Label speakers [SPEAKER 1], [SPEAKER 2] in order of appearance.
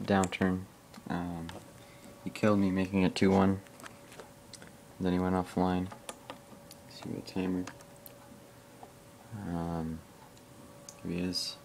[SPEAKER 1] downturn. Um, he killed me making it 2 1. Then he went offline. See what timer. Um, here he is.